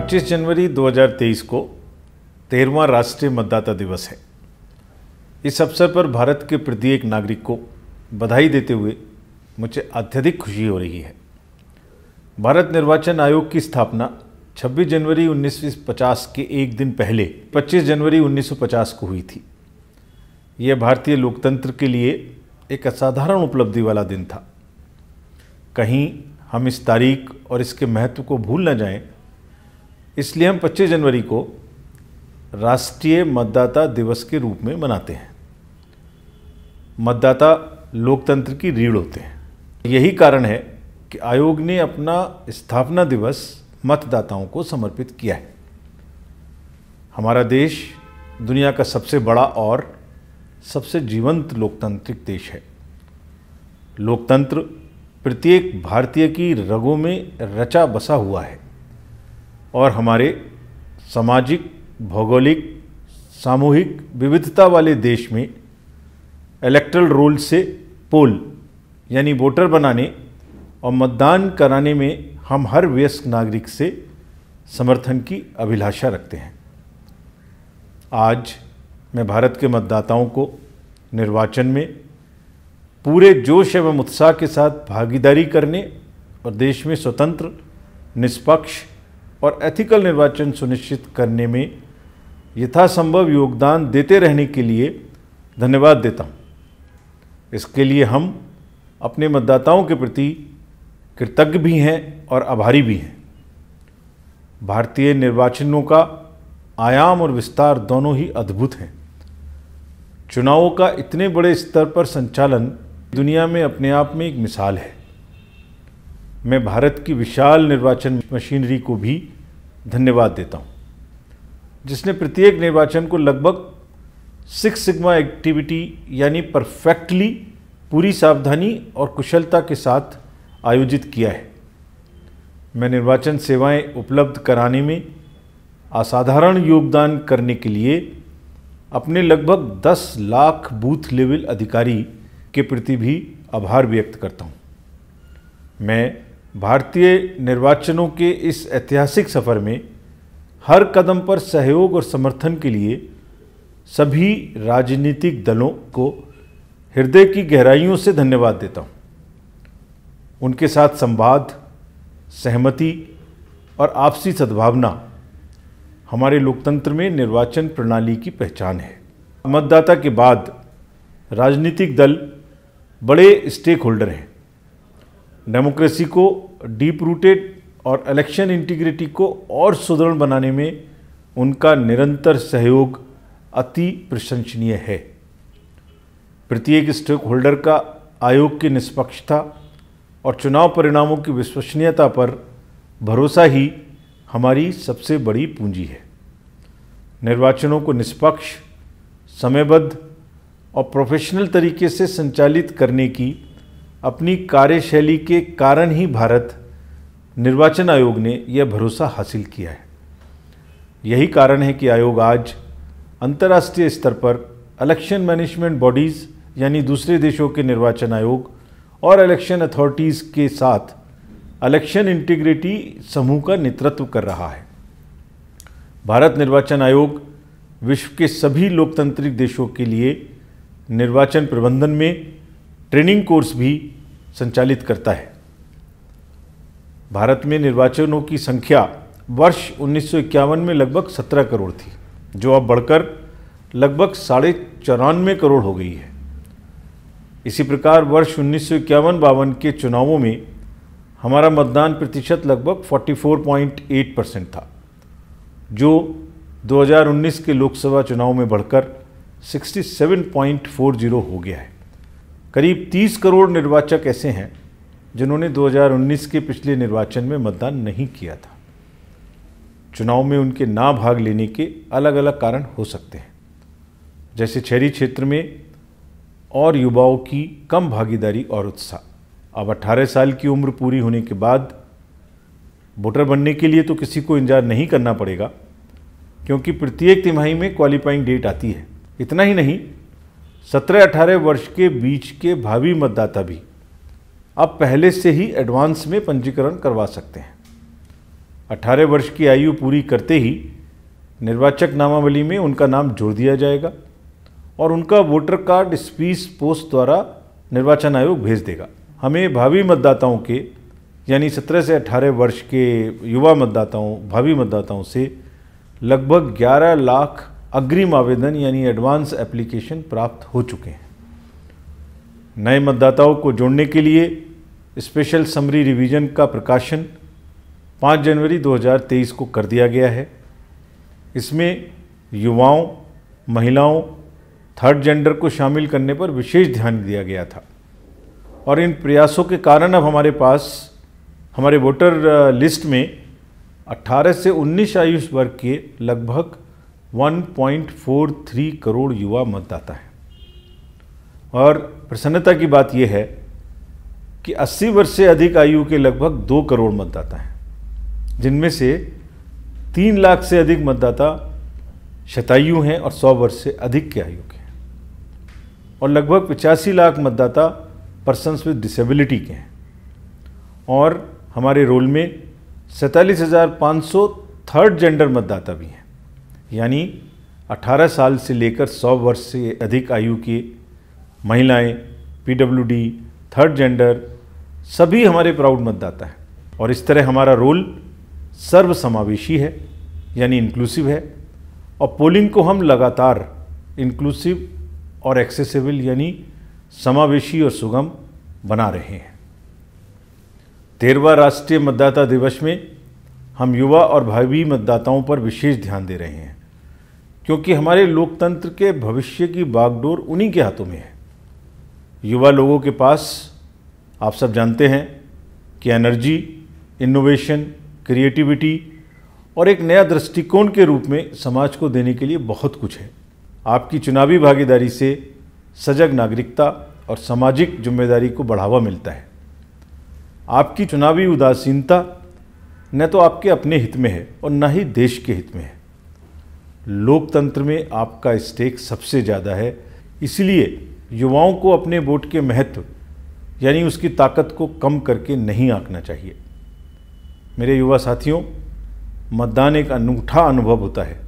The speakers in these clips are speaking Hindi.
25 जनवरी 2023 को तेरहवा राष्ट्रीय मतदाता दिवस है। इस अवसर पर भारत के प्रत्येक नागरिक को बधाई देते हुए मुझे अत्यधिक खुशी हो रही है। भारत निर्वाचन आयोग की स्थापना 26 जनवरी 1950 के एक दिन पहले 25 जनवरी 1950 को हुई थी। यह भारतीय लोकतंत्र के लिए एक असाधारण उपलब्धि वाला दिन था। कहीं हम इस तारीख और इसके महत्व को भूल न जाएँ, इसलिए हम 25 जनवरी को राष्ट्रीय मतदाता दिवस के रूप में मनाते हैं। मतदाता लोकतंत्र की रीढ़ होते हैं। यही कारण है कि आयोग ने अपना स्थापना दिवस मतदाताओं को समर्पित किया है। हमारा देश दुनिया का सबसे बड़ा और सबसे जीवंत लोकतांत्रिक देश है। लोकतंत्र प्रत्येक भारतीय की रगों में रचा बसा हुआ है। और हमारे सामाजिक, भौगोलिक, सामूहिक विविधता वाले देश में इलेक्ट्रल रोल से पोल यानी वोटर बनाने और मतदान कराने में हम हर वयस्क नागरिक से समर्थन की अभिलाषा रखते हैं। आज मैं भारत के मतदाताओं को निर्वाचन में पूरे जोश एवं उत्साह के साथ भागीदारी करने और देश में स्वतंत्र, निष्पक्ष और एथिकल निर्वाचन सुनिश्चित करने में यथासंभव योगदान देते रहने के लिए धन्यवाद देता हूँ। इसके लिए हम अपने मतदाताओं के प्रति कृतज्ञ भी हैं और आभारी भी हैं। भारतीय निर्वाचनों का आयाम और विस्तार दोनों ही अद्भुत हैं। चुनावों का इतने बड़े स्तर पर संचालन दुनिया में अपने आप में एक मिसाल है। मैं भारत की विशाल निर्वाचन मशीनरी को भी धन्यवाद देता हूँ, जिसने प्रत्येक निर्वाचन को लगभग सिक्स सिग्मा एक्टिविटी यानी परफेक्टली पूरी सावधानी और कुशलता के साथ आयोजित किया है। मैं निर्वाचन सेवाएँ उपलब्ध कराने में असाधारण योगदान करने के लिए अपने लगभग 10 लाख बूथ लेवल अधिकारी के प्रति भी आभार व्यक्त करता हूँ। मैं भारतीय निर्वाचनों के इस ऐतिहासिक सफ़र में हर कदम पर सहयोग और समर्थन के लिए सभी राजनीतिक दलों को हृदय की गहराइयों से धन्यवाद देता हूँ। उनके साथ संवाद, सहमति और आपसी सद्भावना हमारे लोकतंत्र में निर्वाचन प्रणाली की पहचान है। मतदाता के बाद राजनीतिक दल बड़े स्टेक होल्डर हैं। डेमोक्रेसी को डीप रूटेड और इलेक्शन इंटीग्रिटी को और सुदृढ़ बनाने में उनका निरंतर सहयोग अति प्रशंसनीय है। प्रत्येक स्टेक होल्डर का आयोग की निष्पक्षता और चुनाव परिणामों की विश्वसनीयता पर भरोसा ही हमारी सबसे बड़ी पूंजी है। निर्वाचनों को निष्पक्ष, समयबद्ध और प्रोफेशनल तरीके से संचालित करने की अपनी कार्यशैली के कारण ही भारत निर्वाचन आयोग ने यह भरोसा हासिल किया है। यही कारण है कि आयोग आज अंतर्राष्ट्रीय स्तर पर इलेक्शन मैनेजमेंट बॉडीज़ यानी दूसरे देशों के निर्वाचन आयोग और इलेक्शन अथॉरिटीज़ के साथ इलेक्शन इंटीग्रिटी समूह का नेतृत्व कर रहा है। भारत निर्वाचन आयोग विश्व के सभी लोकतांत्रिक देशों के लिए निर्वाचन प्रबंधन में ट्रेनिंग कोर्स भी संचालित करता है। भारत में निर्वाचनों की संख्या वर्ष उन्नीस सौ इक्यावन में लगभग 17 करोड़ थी, जो अब बढ़कर लगभग साढ़े चौरानवे करोड़ हो गई है। इसी प्रकार वर्ष उन्नीस सौ के चुनावों में हमारा मतदान प्रतिशत लगभग 44.8 परसेंट था, जो 2019 के लोकसभा चुनाव में बढ़कर 67.40 हो गया है। करीब 30 करोड़ निर्वाचक ऐसे हैं, जिन्होंने 2019 के पिछले निर्वाचन में मतदान नहीं किया था। चुनाव में उनके ना भाग लेने के अलग अलग कारण हो सकते हैं। जैसे शहरी क्षेत्र में और युवाओं की कम भागीदारी और उत्साह। अब 18 साल की उम्र पूरी होने के बाद वोटर बनने के लिए तो किसी को इंतज़ार नहीं करना पड़ेगा, क्योंकि प्रत्येक तिमाही में क्वालिफाइंग डेट आती है। इतना ही नहीं 17-18 वर्ष के बीच के भावी मतदाता भी अब पहले से ही एडवांस में पंजीकरण करवा सकते हैं। 18 वर्ष की आयु पूरी करते ही निर्वाचक नामावली में उनका नाम जोड़ दिया जाएगा और उनका वोटर कार्ड स्पीस पोस्ट द्वारा निर्वाचन आयोग भेज देगा। हमें भावी मतदाताओं के, यानी 17 से 18 वर्ष के युवा मतदाताओं, भावी मतदाताओं से लगभग 11 लाख अग्रिम आवेदन यानी एडवांस एप्लीकेशन प्राप्त हो चुके हैं। नए मतदाताओं को जोड़ने के लिए स्पेशल समरी रिवीजन का प्रकाशन 5 जनवरी 2023 को कर दिया गया है। इसमें युवाओं, महिलाओं थर्ड जेंडर को शामिल करने पर विशेष ध्यान दिया गया था। और इन प्रयासों के कारण अब हमारे पास, हमारे वोटर लिस्ट में 18 से 19 आयुष वर्ग के लगभग 1.43 करोड़ युवा मतदाता हैं। और प्रसन्नता की बात यह है कि 80 वर्ष से अधिक आयु के लगभग दो करोड़ मतदाता हैं, जिनमें से तीन लाख से अधिक मतदाता शतायु हैं और 100 वर्ष से अधिक के आयु के हैं। और लगभग पचासी लाख मतदाता पर्सनस विद डिसेबिलिटी के हैं। और हमारे रोल में सैंतालीस हज़ार पाँच सौ थर्ड जेंडर मतदाता भी हैं। यानी 18 साल से लेकर 100 वर्ष से अधिक आयु की महिलाएँ, पीडब्ल्यूडी, थर्ड जेंडर सभी हमारे प्राउड मतदाता हैं। और इस तरह हमारा रोल सर्वसमावेशी है यानी इंक्लूसिव है। और पोलिंग को हम लगातार इंक्लूसिव और एक्सेसिबल यानी समावेशी और सुगम बना रहे हैं। तेरहवा राष्ट्रीय मतदाता दिवस में हम युवा और भावी मतदाताओं पर विशेष ध्यान दे रहे हैं। क्योंकि हमारे लोकतंत्र के भविष्य की बागडोर उन्हीं के हाथों में है। युवा लोगों के पास आप सब जानते हैं कि एनर्जी, इनोवेशन, क्रिएटिविटी और एक नया दृष्टिकोण के रूप में समाज को देने के लिए बहुत कुछ है। आपकी चुनावी भागीदारी से सजग नागरिकता और सामाजिक ज़िम्मेदारी को बढ़ावा मिलता है। आपकी चुनावी उदासीनता न तो आपके अपने हित में है और न ही देश के हित में है। लोकतंत्र में आपका स्टेक सबसे ज़्यादा है। इसलिए युवाओं को अपने वोट के महत्व, यानी उसकी ताकत को कम करके नहीं आंकना चाहिए। मेरे युवा साथियों, मतदान एक अनूठा अनुभव होता है।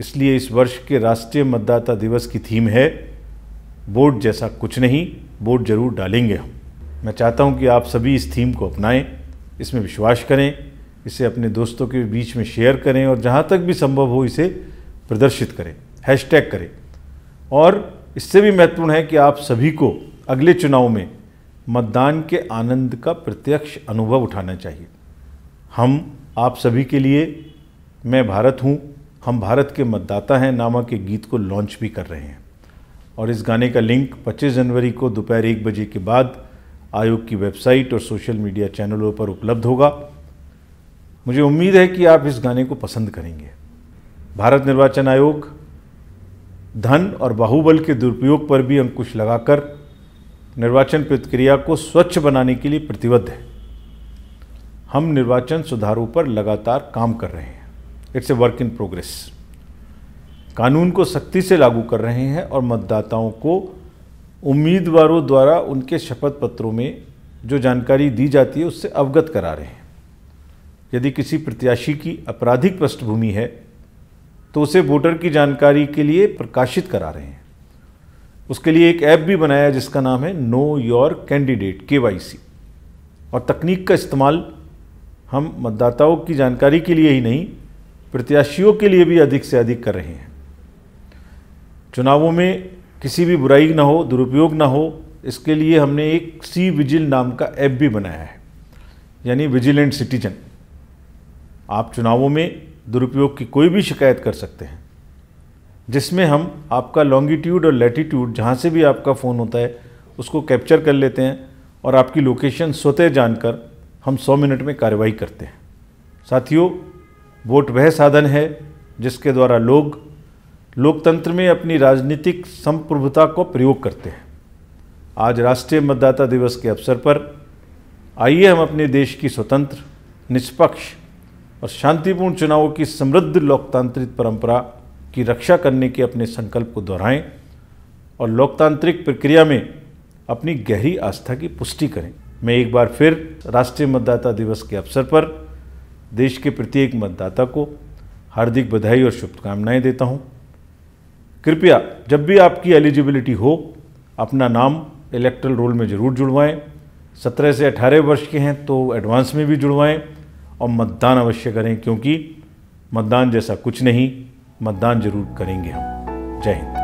इसलिए इस वर्ष के राष्ट्रीय मतदाता दिवस की थीम है, वोट जैसा कुछ नहीं, वोट ज़रूर डालेंगे हम। मैं चाहता हूँ कि आप सभी इस थीम को अपनाएँ, इसमें विश्वास करें इसे अपने दोस्तों के बीच में शेयर करें और जहाँ तक भी संभव हो इसे प्रदर्शित करें हैशटैग करें। और इससे भी महत्वपूर्ण है कि आप सभी को अगले चुनाव में मतदान के आनंद का प्रत्यक्ष अनुभव उठाना चाहिए। हम आप सभी के लिए, मैं भारत हूँ, हम भारत के मतदाता हैं नामक के गीत को लॉन्च भी कर रहे हैं। और इस गाने का लिंक 25 जनवरी को दोपहर एक बजे के बाद आयोग की वेबसाइट और सोशल मीडिया चैनलों पर उपलब्ध होगा। मुझे उम्मीद है कि आप इस गाने को पसंद करेंगे। भारत निर्वाचन आयोग, धन और बाहुबल के दुरुपयोग पर भी अंकुश लगाकर निर्वाचन प्रक्रिया को स्वच्छ बनाने के लिए प्रतिबद्ध है। हम निर्वाचन सुधारों पर लगातार काम कर रहे हैं। It's a work in progress कानून को सख्ती से लागू कर रहे हैं और मतदाताओं को उम्मीदवारों द्वारा उनके शपथ पत्रों में जो जानकारी दी जाती है उससे अवगत करा रहे हैं। यदि किसी प्रत्याशी की आपराधिक पृष्ठभूमि है तो उसे वोटर की जानकारी के लिए प्रकाशित करा रहे हैं। उसके लिए एक ऐप भी बनाया जिसका नाम है नो योर कैंडिडेट के और तकनीक का इस्तेमाल हम मतदाताओं की जानकारी के लिए ही नहीं, प्रत्याशियों के लिए भी अधिक से अधिक कर रहे हैं। चुनावों में किसी भी बुराई ना हो, दुरुपयोग ना हो, इसके लिए हमने एक सी विजिल नाम का ऐप भी बनाया है, यानी विजिलेंट सिटीजन। आप चुनावों में दुरुपयोग की कोई भी शिकायत कर सकते हैं। जिसमें हम आपका लॉन्गिट्यूड और लैटिट्यूड जहाँ से भी आपका फ़ोन होता है, उसको कैप्चर कर लेते हैं और आपकी लोकेशन स्वतः जानकर हम 100 मिनट में कार्रवाई करते हैं। साथियों, वोट वह साधन है जिसके द्वारा लोग, लोकतंत्र में अपनी राजनीतिक संप्रभुता को प्रयोग करते हैं। आज राष्ट्रीय मतदाता दिवस के अवसर पर आइए हम अपने देश की स्वतंत्र, निष्पक्ष और शांतिपूर्ण चुनावों की समृद्ध लोकतांत्रिक परंपरा की रक्षा करने के अपने संकल्प को दोहराएँ और लोकतांत्रिक प्रक्रिया में अपनी गहरी आस्था की पुष्टि करें। मैं एक बार फिर राष्ट्रीय मतदाता दिवस के अवसर पर देश के प्रत्येक मतदाता को हार्दिक बधाई और शुभकामनाएँ देता हूँ। कृपया जब भी आपकी एलिजिबिलिटी हो, अपना नाम इलेक्ट्रल रोल में ज़रूर जुड़वाएँ। 17 से 18 वर्ष के हैं तो एडवांस में भी जुड़वाएँ। और मतदान अवश्य करें, क्योंकि मतदान जैसा कुछ नहीं, मतदान ज़रूर करेंगे हम। जय हिंद।